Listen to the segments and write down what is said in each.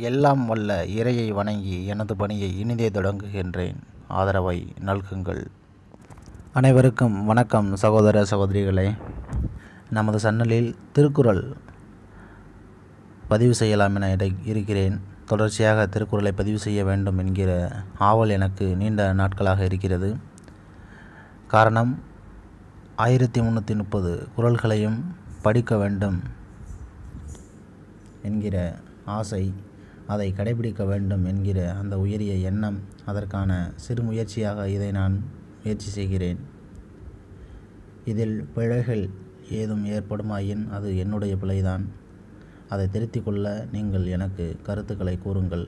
எல்லாம் வல்ல இறையை வணங்கி எனது பணியை இனிதே தொடங்குகின்றேன். ஆதரவை நல்குங்கள். அனைவருக்கும் வணக்கம் சகோதர சகோதரிகளே. நமது சன்னலில் திருக்குறள் பதிவு செய்யலாம் என இடை- இருக்கிறேன். தொடர்ச்சியாக திருக்குறளை பதிவு செய்ய வேண்டும் என்கிற ஆவல் எனக்கு நீண்ட நாட்களாக இருக்கிறது. காரணம் ஆயிரத்தி முந்நூற்றி முப்பது குரல்களையும் படிக்க வேண்டும் என்கிற ஆசை அதை கடைபிடிக்க வேண்டும் என்கிற அந்த உயரிய எண்ணம் அதற்கான சிறு முயற்சியாக இதை நான் முயற்சி செய்கிறேன். இதில் பிழைகள் ஏதும் ஏற்படுமாயின் அது என்னுடைய பிழைதான். அதை திருத்திக் கொள்ள நீங்கள் எனக்கு கருத்துக்களை கூறுங்கள்.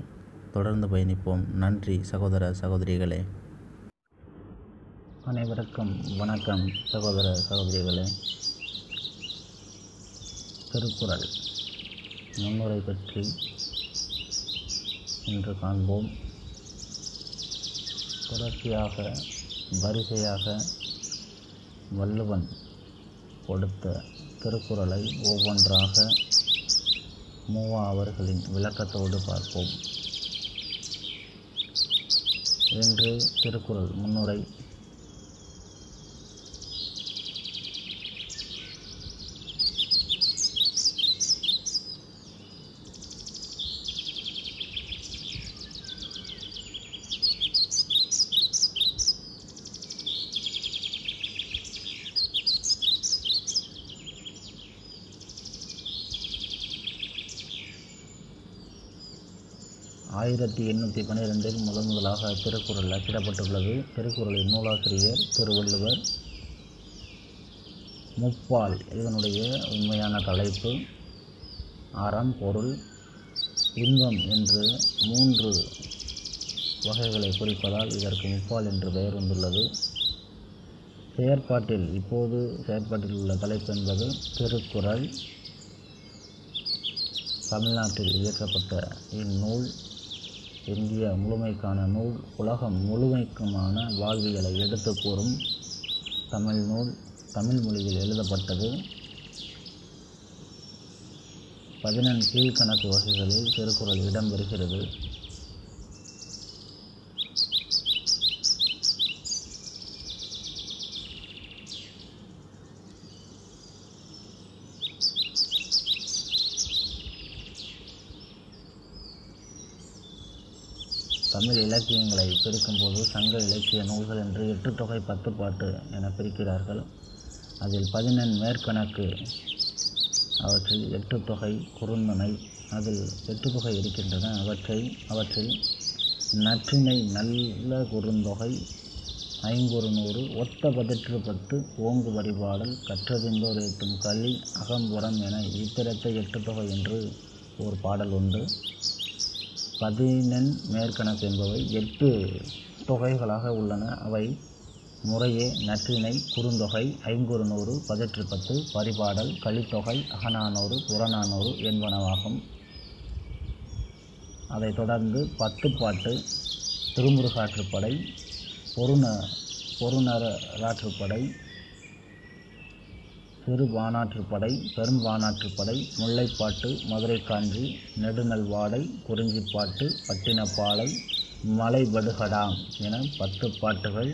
தொடர்ந்து பயணிப்போம். நன்றி சகோதர சகோதரிகளே. அனைவருக்கும் வணக்கம் சகோதர சகோதரிகளே. திருக்குறள். முன்னுரை பற்றி என்று காண்போம். தொடர்ச்சியாக வரிசையாக வள்ளுவன் கொடுத்த திருக்குறளை ஒவ்வொன்றாக மூவா அவர்களின் விளக்கத்தோடு பார்ப்போம். இன்று திருக்குறள் முன்னுரை ஆயிரத்தி எண்ணூற்றி பன்னிரெண்டில் முதன் முதலாக திருக்குறள் அச்சிடப்பட்டுள்ளது. திருக்குறளின் நூலாசிரியர் திருவள்ளுவர் முப்பால் இதனுடைய உண்மையான தலைப்பு. அறம் பொருள் இன்பம் என்று மூன்று வகைகளை குறிப்பதால் இதற்கு முப்பால் என்று பெயர் வந்துள்ளது. செயற்பாட்டில் இப்போது செயற்பாட்டில் உள்ள தலைப்பு என்பது திருக்குறள். தமிழ்நாட்டில் இயற்றப்பட்ட இந்நூல் இந்திய முழுமைக்கான நூல் உலகம் முழுமைக்குமான வாழ்வியலை எடுத்து கூறும் தமிழ் நூல் தமிழ் மொழியில் எழுதப்பட்டது. பதினெண் கீழ்கணக்கு வகைகளில் திருக்குறள் இடம்பெறுகிறது தமிழ் இலக்கியங்களை பிரிக்கும்போது சங்க இலக்கிய நூல்கள் என்று எட்டு தொகை பத்து பாட்டு என பிரிக்கிறார்கள். அதில் பதினெண் மேற்கணக்கு. அவற்றில் எட்டு தொகை குறுந்தனை அதில் எட்டு தொகை இருக்கின்றன. அவற்றை அவற்றில் நற்றினை நல்ல குறுந்தொகை ஐங்குறு நூறு ஒத்த பதிற்று பத்து ஓங்கு வழிபாடல் கற்றறிந்தோர் எட்டும் களி அகம்புறம் என இத்திரத்தை எட்டு தொகை என்று ஒரு பாடல் உண்டு. பதினெண் மேற்கணக்கு என்பவை எட்டு தொகைகளாக உள்ளன. அவை முறையே நற்றிணை குறுந்தொகை ஐங்குறு நூறு பதிற்று பத்து பரிபாடல் கலித்தொகை அகநானூறு புறநானூறு என்பனவாகும். அதைத் தொடர்ந்து பத்து பாட்டு திருமுருகாற்றுப்படை பொருண பொருணராற்றுப்படை சிறுபானாற்றுப்படை பெரும்பானாற்றுப்படை முல்லைப்பாட்டு மதுரை காஞ்சி நெடுநல்வாடை குறிஞ்சிப்பாட்டு பட்டினப்பாலை மலைபடுகடாம் என பத்து பாட்டுகள்.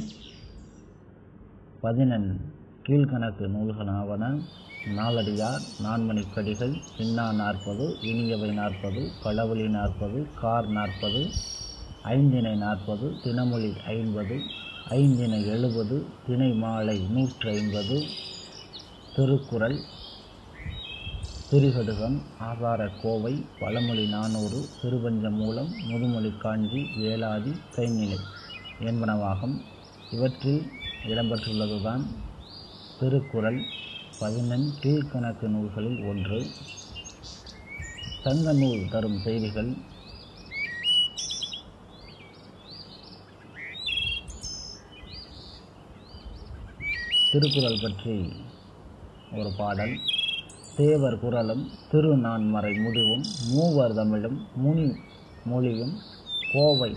பதினெண் கீழ்கணக்கு நூல்களாவன நாலடியார் நான்மணிக்கடிகள் பின்னா நாற்பது இனியவை நாற்பது களவழி நாற்பது கார் நாற்பது ஐந்தினை நாற்பது தினமொழி ஐம்பது ஐந்தினை எழுபது தினை மாலை நூற்றி ஐம்பது திருக்குறள் திருகடுகம் ஆகாரக்கோவை கோவை பழமொழி நானூறு திருவஞ்ச மூலம் முதுமொழி காஞ்சி வேளாதி கைநிலை என்பனவாகும். இவற்றில் இடம்பெற்றுள்ளதுதான் திருக்குறள் பதினெண் கீழ்கணக்கு நூல்களில் ஒன்று. தங்க நூல் தரும் செய்திகள். திருக்குறள் பற்றி ஒரு பாடல். தேவர் குரலும் திருநான்மறை முடிவும் மூவர் தமிழும் முனி மொழியும் கோவை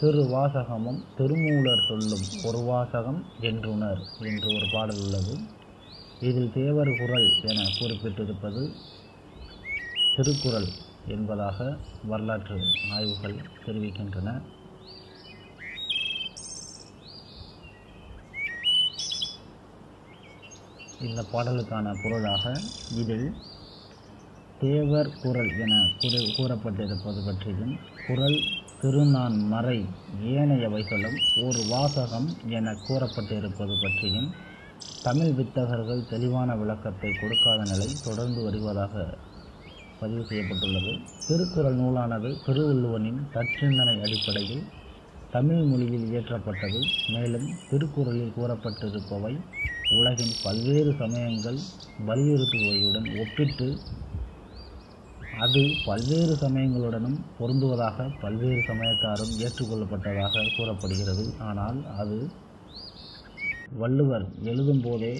திருவாசகமும் திருமூலர் சொல்லும் ஒரு வாசகம் என்றுணர் என்று ஒரு பாடல் உள்ளது. இதில் தேவர் குரல் என குறிப்பிட்டிருப்பது திருக்குறள் என்பதாக வரலாற்று ஆய்வுகள் தெரிவிக்கின்றன. இந்த பாடலுக்கான பொருளாக இதில் தேவர் குரல் என கூறு கூறப்பட்டிருப்பது பற்றியும் குரல் திருநான் மறை ஏனையவைகளும் ஒரு வாசகம் என கூறப்பட்டிருப்பது பற்றியும் தமிழ் வித்தகர்கள் தெளிவான விளக்கத்தை கொடுக்காத நிலை தொடர்ந்து வருவதாக பதிவு செய்யப்பட்டுள்ளது. திருக்குறள் நூலானது திருவள்ளுவனின் தற்சிந்தனை அடிப்படையில் தமிழ் மொழியில் இயற்றப்பட்டது. மேலும் திருக்குறளில் கூறப்பட்டிருப்பவை உலகின் பல்வேறு சமயங்கள் வலியுறுத்துபவையுடன் ஒப்பிட்டு அது பல்வேறு சமயங்களுடனும் பொருந்துவதாக பல்வேறு சமயத்தாரும் ஏற்றுக்கொள்ளப்பட்டதாக கூறப்படுகிறது. ஆனால் அது வள்ளுவர் எழுதும்போதே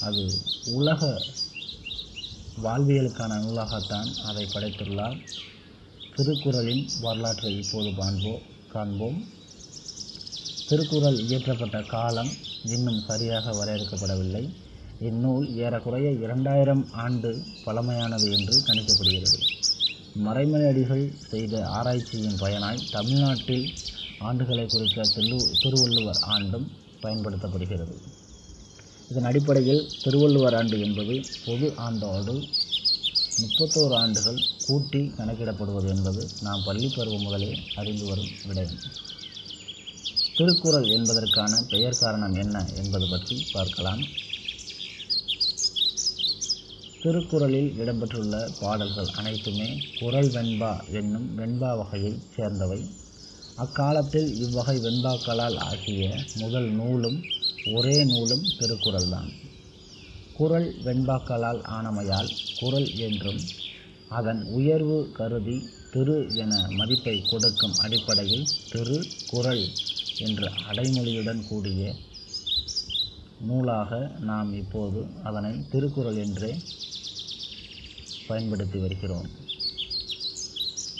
அது உலக வாழ்வியலுக்கான நூலாகத்தான் அதை படைத்துள்ளார். திருக்குறளின் வரலாற்றை இப்போது காண்போ காண்போம். திருக்குறள் இயற்றப்பட்ட காலம் இன்னும் சரியாக வரையறுக்கப்படவில்லை. இந்நூல் ஏறக்குறைய இரண்டாயிரம் ஆண்டு பழமையானது என்று கணிக்கப்படுகிறது. மறைமலையடிகள் செய்த ஆராய்ச்சியின் பயனாய் தமிழ்நாட்டில் ஆண்டுகளை குறித்த திரு திருவள்ளுவர் ஆண்டும் பயன்படுத்தப்படுகிறது. இதன் அடிப்படையில் திருவள்ளுவர் ஆண்டு என்பது பொது ஆண்டோடு முப்பத்தோரு ஆண்டுகள் கூட்டி கணக்கிடப்படுவது என்பது நாம் பள்ளி பருவம் முதலே அறிந்து வரும் விடயம். திருக்குறள் என்பதற்கான பெயர் காரணம் என்ன என்பது பற்றி பார்க்கலாம். திருக்குறளில் இடம்பெற்றுள்ள பாடல்கள் அனைத்துமே குறள் வெண்பா என்னும் வெண்பா வகையைச் சேர்ந்தவை. அக்காலத்தில் இவ்வகை வெண்பாக்களால் ஆகிய முதல் நூலும் ஒரே நூலும் திருக்குறள்தான் குறள் வெண்பாக்களால் ஆனமையால் குறள் என்றும் அதன் உயர்வு கருதி திரு என மதிப்பை கொடுக்கும் அடிப்படையில் திரு குறள் என்ற அடைமொழியுடன் கூடிய நூலாக நாம் இப்போது அதனை திருக்குறள் என்றே பயன்படுத்தி வருகிறோம்.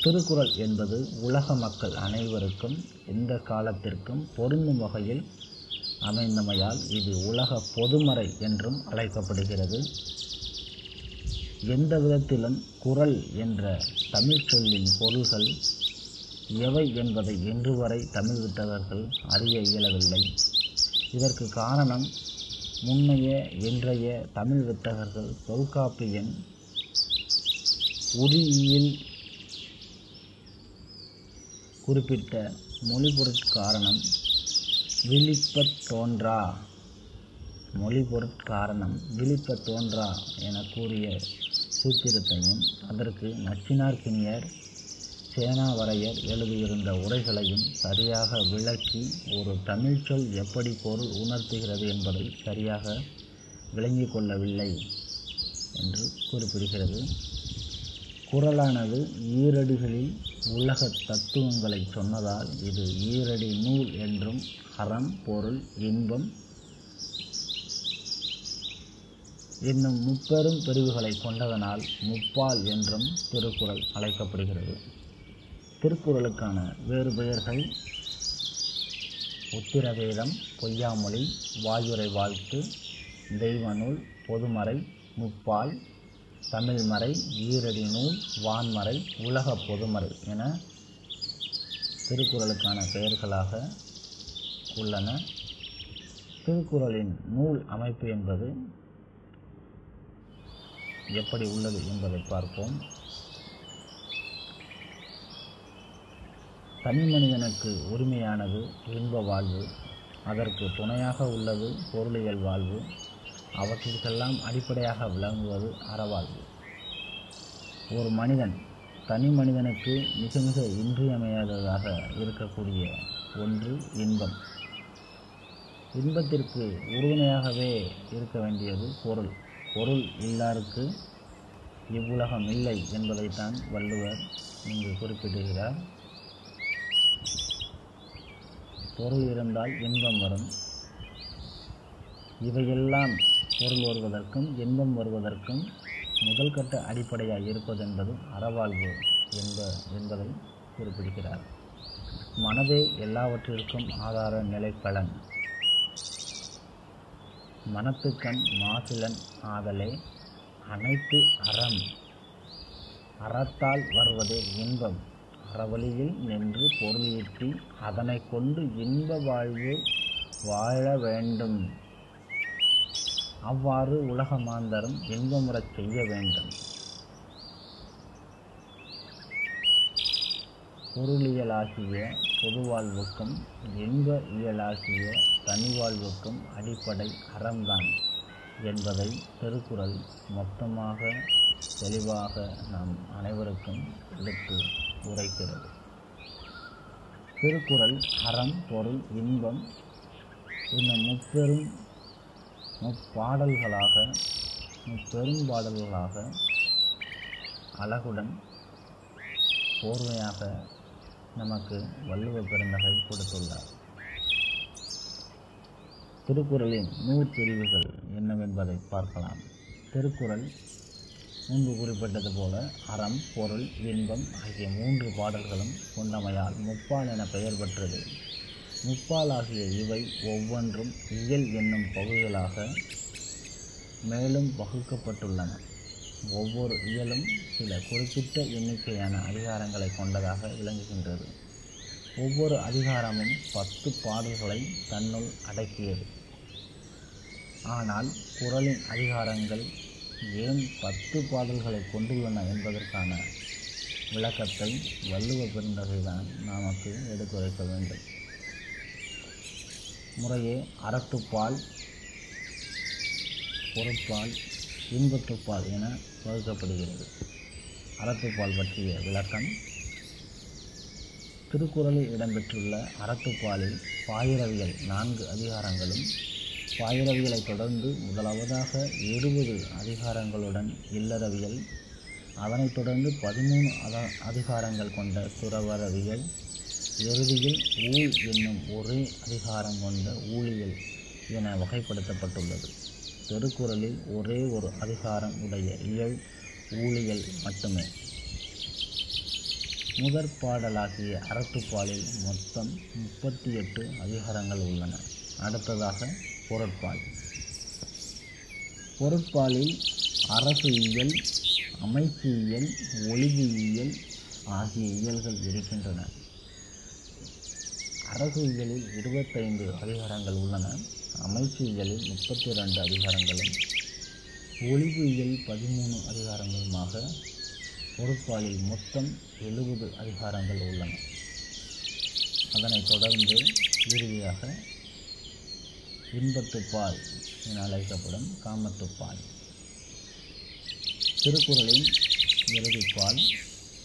திருக்குறள் என்பது உலக மக்கள் அனைவருக்கும் எந்த காலத்திற்கும் பொருந்தும் வகையில் அமைந்தமையால் இது உலக பொதுமறை என்றும் அழைக்கப்படுகிறது. எந்த விதத்திலும் குறள் என்ற தமிழ் சொல்லின் பொருள்கள் எவை என்பதை இன்று வரை தமிழ் விட்டவர்கள் அறிய இயலவில்லை. இதற்கு காரணம் முன்னைய இன்றைய தமிழ் விட்டகர்கள் தொல்காப்பியன் உரியில் குறிப்பிட்ட மொழிபொருட்காரணம் விழிப்பத் தோன்றா மொழிபொருட்காரணம் விழிப்பத் தோன்றா என கூறிய சூத்திரத்தையும் அதற்கு நச்சினார்க்கினியர் சேனாவரையர் எழுதியிருந்த உரைகளையும் சரியாக விளக்கி ஒரு தமிழ்ச்சொல் எப்படி பொருள் உணர்த்துகிறது என்பதை சரியாக விளங்கிக் கொள்ளவில்லை என்று குறிப்பிடுகிறது. குறளானது ஈரடிகளில் உலக தத்துவங்களை சொன்னதால் இது ஈரடி நூல் என்றும் அறம் பொருள் இன்பம் என்னும் முப்பெரும் பிரிவுகளை கொண்டதனால் முப்பால் என்றும் திருக்குறள் அழைக்கப்படுகிறது. திருக்குறளுக்கான வேறு பெயர்கள் உத்திரவேதம் பொய்யாமொழி வாயுரை வாழ்த்து தெய்வநூல் பொதுமறை முப்பால் தமிழ்மறை ஈரடி நூல் வான்மறை உலக பொதுமறை என திருக்குறளுக்கான பெயர்களாக உள்ளன. திருக்குறளின் நூல் அமைப்பு என்பது எப்படி உள்ளது என்பதை பார்ப்போம். தனி மனிதனுக்கு உரிமையானது இன்ப வாழ்வு அதற்கு துணையாக உள்ளது பொருளியல் வாழ்வு அவற்றிற்கெல்லாம் அடிப்படையாக விளங்குவது அறவாழ்வு. ஒரு மனிதன் தனி மனிதனுக்கு மிக மிக இன்றியமையாததாக இருக்கக்கூடிய ஒன்று இன்பம். இன்பத்திற்கு உறுதுணையாகவே இருக்க வேண்டியது பொருள். பொருள் இல்லாருக்கு இவ்வுலகம் இல்லை என்பதைத்தான் வள்ளுவர் இங்கு குறிப்பிடுகிறார். பொருள் இருந்தால் இன்பம் வரும். இவையெல்லாம் பொருள் வருவதற்கும் இன்பம் வருவதற்கும் முதல் கட்ட அடிப்படையாக இருப்பது என்பது அறவாழ்வு என்ப என்பதை குறிப்பிடுகிறார். மனதே எல்லாவற்றிற்கும் ஆதார நிலைப்பலன். மனத்துக்கண் மாசிலன் ஆதலே அனைத்து அறம். அறத்தால் வருவது இன்பம். அறவழியில் நின்று பொருள் ஈட்டி அதனை கொண்டு இன்ப வாழ்வு வாழ வேண்டும். அவ்வாறு உலக மாந்தரும் இன்பமுறச் செய்ய வேண்டும். பொருளியலாகிய பொதுவாழ்வுக்கும் இன்ப இயலாகிய தனிவாழ்வுக்கும் அடிப்படை அறம்தான் என்பதை திருக்குறள் மொத்தமாக தெளிவாக நாம் அனைவருக்கும் எடுத்து உரைக்கிறது. திருக்குறள் அறம் பொருள் இன்பம் என்னும் முப்பெரும் முப்பாடல்களாக முப்பெரும்பாடல்களாக அழகுடன் போர்வையாக நமக்கு வள்ளுவ பெருந்தகை கொடுத்துள்ளார். திருக்குறளின் நூற் பிரிவுகள் என்னவென்பதை பார்க்கலாம். திருக்குறள் முன்பு குறிப்பிட்டது போல அறம் பொருள் இன்பம் ஆகிய மூன்று பாடல்களும் கொண்டமையால் முப்பால் என பெயர் பெற்றது. முப்பால் ஆகிய இவை ஒவ்வொன்றும் இயல் என்னும் பகுதிகளாக மேலும் வகுக்கப்பட்டுள்ளன. ஒவ்வொரு இயலும் சில குறிப்பிட்ட எண்ணிக்கையான அதிகாரங்களை கொண்டதாக விளங்குகின்றது. ஒவ்வொரு அதிகாரமும் பத்து பாடல்களை தன்னுள் அடக்கியது. ஆனால் குரலின் அதிகாரங்கள் ஏன் பத்து பாடல்களை கொண்டுள்ளன என்பதற்கான விளக்கத்தை வள்ளுவ பெருந்தகைதான் நமக்கு எடுத்துரைக்க வேண்டும். முறையே அறத்துப்பால் பொருட்பால் இன்பத்துப்பால் என வகுக்கப்படுகிறது. அறத்துப்பால் பற்றிய விளக்கம். திருக்குறளில் இடம்பெற்றுள்ள அறத்துப்பாலில் பாயிரவியல் நான்கு அதிகாரங்களும் பாயிரவியலை தொடர்ந்து முதலாவதாக இருபது அதிகாரங்களுடன் இல்லறவியல் அதனைத் தொடர்ந்து பதிமூணு அத அதிகாரங்கள் கொண்ட துறவரவியல் இறுதியில் ஊழ் என்னும் ஒரே அதிகாரம் கொண்ட ஊழியல் என வகைப்படுத்தப்பட்டுள்ளது. திருக்குறளில் ஒரே ஒரு அதிகாரம் உடைய இயல் ஊழியல் மட்டுமே. முதற் பாடலாகிய அறத்துப்பாலில் மொத்தம் முப்பத்தி எட்டு அதிகாரங்கள் உள்ளன. அடுத்ததாக பொருட்பால். பொருட்பாலில் அரசு இயல் அமைச்சு இயல் ஒளிவு இயல் ஆகிய இயல்கள் இருக்கின்றன. அரசு இயலில் இருபத்தைந்து அதிகாரங்கள் உள்ளன. அமைச்சு இயலில் முப்பத்தி ரெண்டு அதிகாரங்களும் ஒளிவு இயல் பதிமூணு அதிகாரங்களுமாக பொருட்பாலில் மொத்தம் எழுபது அதிகாரங்கள் உள்ளன. அதனைத் தொடர்ந்து இறுதியாக இன்பத்துப்பால் என அழைக்கப்படும் காமத்துப்பால். திருக்குறளின் இறுதிப்பால்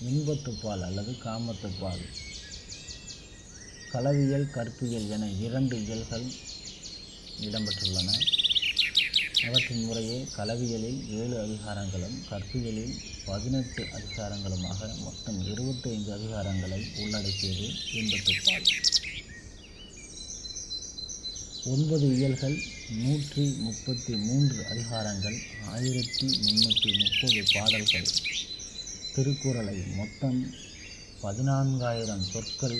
இன்பத்துப்பால் அல்லது காமத்துப்பால். களவியல் கற்பியல் என இரண்டு இயல்கள் இடம்பெற்றுள்ளன. அவற்றின் முறையே களவியலில் ஏழு அதிகாரங்களும் கற்பியலில் பதினெட்டு அதிகாரங்களுமாக மொத்தம் இருபத்தைந்து அதிகாரங்களை உள்ளடக்கியது இன்பத்துப்பால். ஒன்பது இயல்கள் நூற்றி முப்பத்தி மூன்று அதிகாரங்கள் ஆயிரத்தி முன்னூற்றி முப்பது பாடல்கள். திருக்குறளை மொத்தம் பதினான்காயிரம் சொற்கள்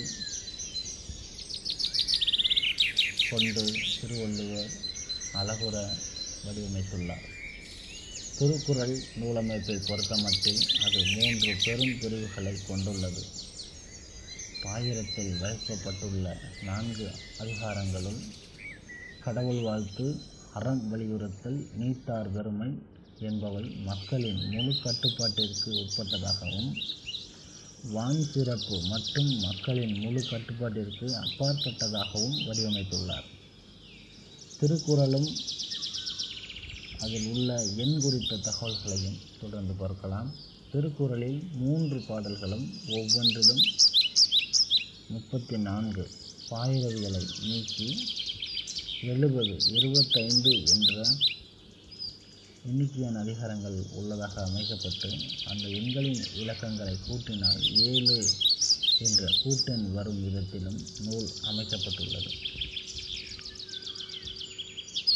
கொண்டு திருவள்ளுவர் அழகுற வடிவமைத்துள்ளார். திருக்குறள் நூலமைப்பை பொறுத்தமட்டில் அது மூன்று பெரும் பிரிவுகளை கொண்டுள்ளது. பாயிரத்தில் வகுக்கப்பட்டுள்ள நான்கு அதிகாரங்களும் கடவுள் வாழ்த்து அறம் வலியுறுத்தல் நீத்தார் பெருமை என்பவை மக்களின் முழு கட்டுப்பாட்டிற்கு உட்பட்டதாகவும் வான் சிறப்பு மற்றும் மக்களின் முழு கட்டுப்பாட்டிற்கு அப்பாற்பட்டதாகவும் வடிவமைத்துள்ளார். திருக்குறளும் அதில் உள்ள எண் குறித்த தகவல்களையும் தொடர்ந்து பார்க்கலாம். திருக்குறளில் மூன்று பாடல்களும் ஒவ்வொன்றிலும் முப்பத்தி நான்கு பாயிரவிகளை நீக்கி எழுபது இருபத்தைந்து என்ற எண்ணிக்கையான அதிகாரங்கள் உள்ளதாக அமைக்கப்பட்டு அந்த எண்களின் இலக்கங்களை கூட்டினால் ஏழு என்ற கூட்டெண் வரும் விதத்திலும் நூல் அமைக்கப்பட்டுள்ளது.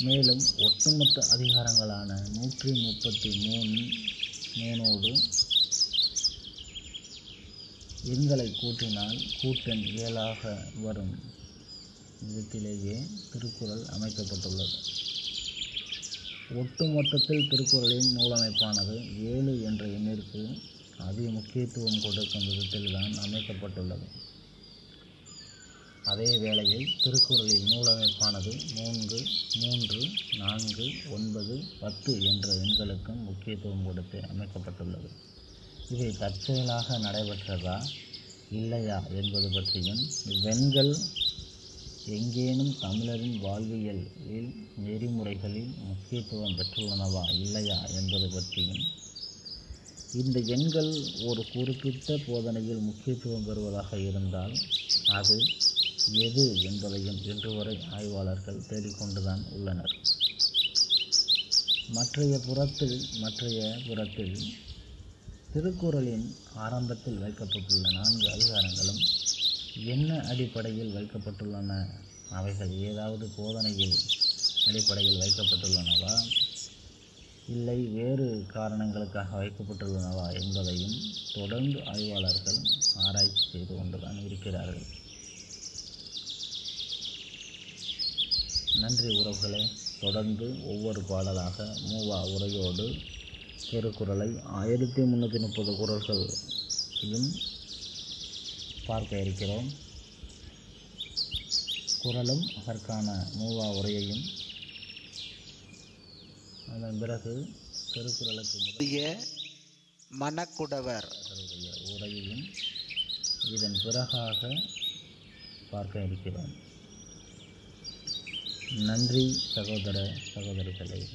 மேலும் ஒட்டுமொத்த அதிகாரங்களான நூற்றி முப்பத்தி மூணு மூணோடு எண்களை கூட்டினால் கூட்டெண் ஏழாக வரும். விதத்திலேயே திருக்குறள் அமைக்கப்பட்டுள்ளது. ஒட்டுமொத்தத்தில் திருக்குறளின் நூலமைப்பானது ஏழு என்ற எண்ணிற்கு அதிக முக்கியத்துவம் கொடுக்கும் விதத்தில் தான் அமைக்கப்பட்டுள்ளது. அதே வேளையில் திருக்குறளின் நூலமைப்பானது மூன்று மூன்று நான்கு ஒன்பது பத்து என்ற எண்களுக்கும் முக்கியத்துவம் கொடுத்து அமைக்கப்பட்டுள்ளது. இவை தற்செயலாக நடைபெற்றதா இல்லையா என்பது பற்றியும் வெண்கள் எங்கேனும் தமிழரின் வாழ்வியலில் நெறிமுறைகளில் முக்கியத்துவம் பெற்றுள்ளனவா இல்லையா என்பது பற்றியும் இந்த எண்கள் ஒரு குறிப்பிட்ட போதனையில் முக்கியத்துவம் பெறுவதாக இருந்தால் அது எது என்பதையும் இன்று வரை ஆய்வாளர்கள் தேடிக்கொண்டுதான் உள்ளனர். மற்றைய புறத்தில் மற்றைய புறத்தில் திருக்குறளின் ஆரம்பத்தில் வைக்கப்பட்டுள்ள நான்கு அதிகாரங்களும் என்ன அடிப்படையில் வைக்கப்பட்டுள்ளன? அவைகள் ஏதாவது போதனையில் அடிப்படையில் வைக்கப்பட்டுள்ளனவா? இல்லை வேறு காரணங்களுக்காக வைக்கப்பட்டுள்ளனவா என்பதையும் தொடர்ந்து ஆய்வாளர்கள் ஆராய்ச்சி செய்து கொண்டுதான் இருக்கிறார்கள். நன்றி உறவுகளே. தொடர்ந்து ஒவ்வொரு பாடலாக மூவா உரையோடு திருக்குறளை ஆயிரத்தி முந்நூற்றி முப்பது குரல்கள் குரல்களையும் பார்க்க இருக்கிறோம். குரலும் அதற்கான மூவா உரையையும். அதன் பிறகு திருக்குறளுக்கு புதிய மணக்குடவர் முதலுடைய உரையையும் இதன் பிறகாக பார்க்க இருக்கிறோம். நன்றி சகோதர சகோதரிகளே.